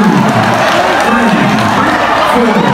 Three, three, four.